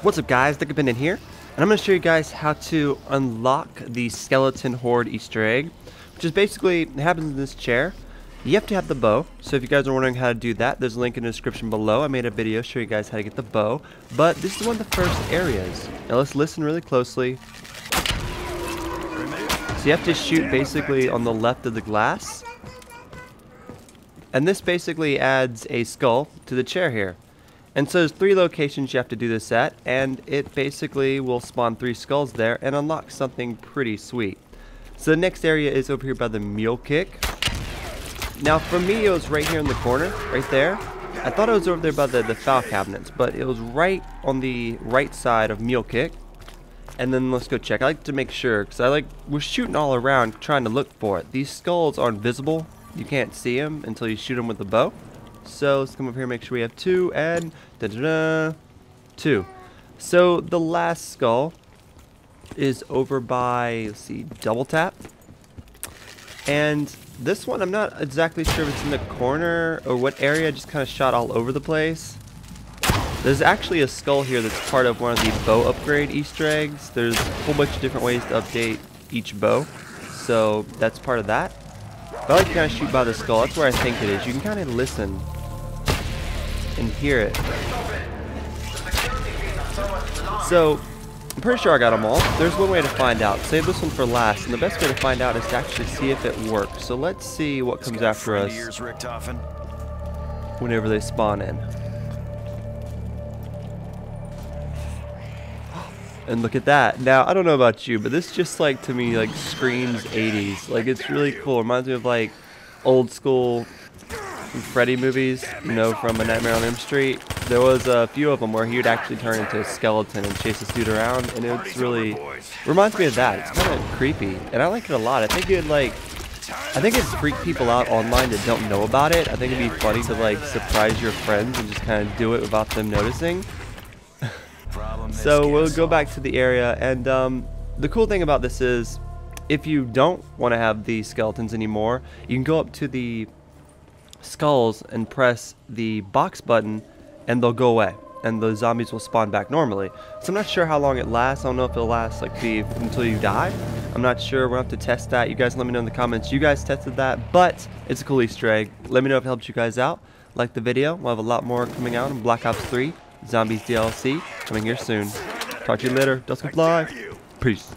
What's up guys, Dickabin in here, and I'm going to show you guys how to unlock the Skeleton Horde Easter egg, which is basically, happens in this chair. You have to have the bow, so if you guys are wondering how to do that, there's a link in the description below. I made a video showing you guys how to get the bow, but this is one of the first areas. Now let's listen really closely. So you have to shoot basically on the left of the glass, and this basically adds a skull to the chair here. And so there's three locations you have to do this at, and it basically will spawn three skulls there and unlock something pretty sweet. So the next area is over here by the mule kick. Now for me it was right here in the corner, right there. I thought it was over there by the, the foul cabinets, but it was right on the right side of mule kick. And then let's go check. I like to make sure, because I like, we're shooting all around trying to look for it. These skulls are invisible you can't see them until you shoot them with the bow. So let's come over here make sure we have two and da da da two. So the last skull is over by let's see double tap. And this one I'm not exactly sure if it's in the corner or what area, just kind of shot all over the place. There's actually a skull here that's part of one of the bow upgrade easter eggs. There's a whole bunch of different ways to update each bow. So that's part of that. But I like to kind of shoot by the skull. That's where I think it is. You can kind of listen and hear it. So, I'm pretty sure I got them all. There's one way to find out. Save this one for last. And the best way to find out is to actually see if it works. So let's see what comes after us whenever they spawn in. And look at that. Now, I don't know about you, but this just like to me like screams 80s. Like it's really cool. Reminds me of like old school Freddy movies, you know, from A Nightmare on Elm Street. There was a few of them where he would actually turn into a skeleton and chase this dude around, and it's really reminds me of that. It's kind of creepy, and I like it a lot. I think it like, I think it'd freak people out online that don't know about it. I think it'd be funny to like surprise your friends and just kind of do it without them noticing. So we'll go back to the area, and um, the cool thing about this is, if you don't want to have the skeletons anymore, you can go up to the skulls and press the box button, and they'll go away, and the zombies will spawn back normally. So I'm not sure how long it lasts. I don't know if it'll last like the until you die. I'm not sure. We'll have to test that. You guys let me know in the comments. You guys tested that, but it's a cool Easter egg. Let me know if it helped you guys out. Like the video. We'll have a lot more coming out in Black Ops 3. Zombies DLC coming here soon. Talk to you later. Dusk Fly. Peace.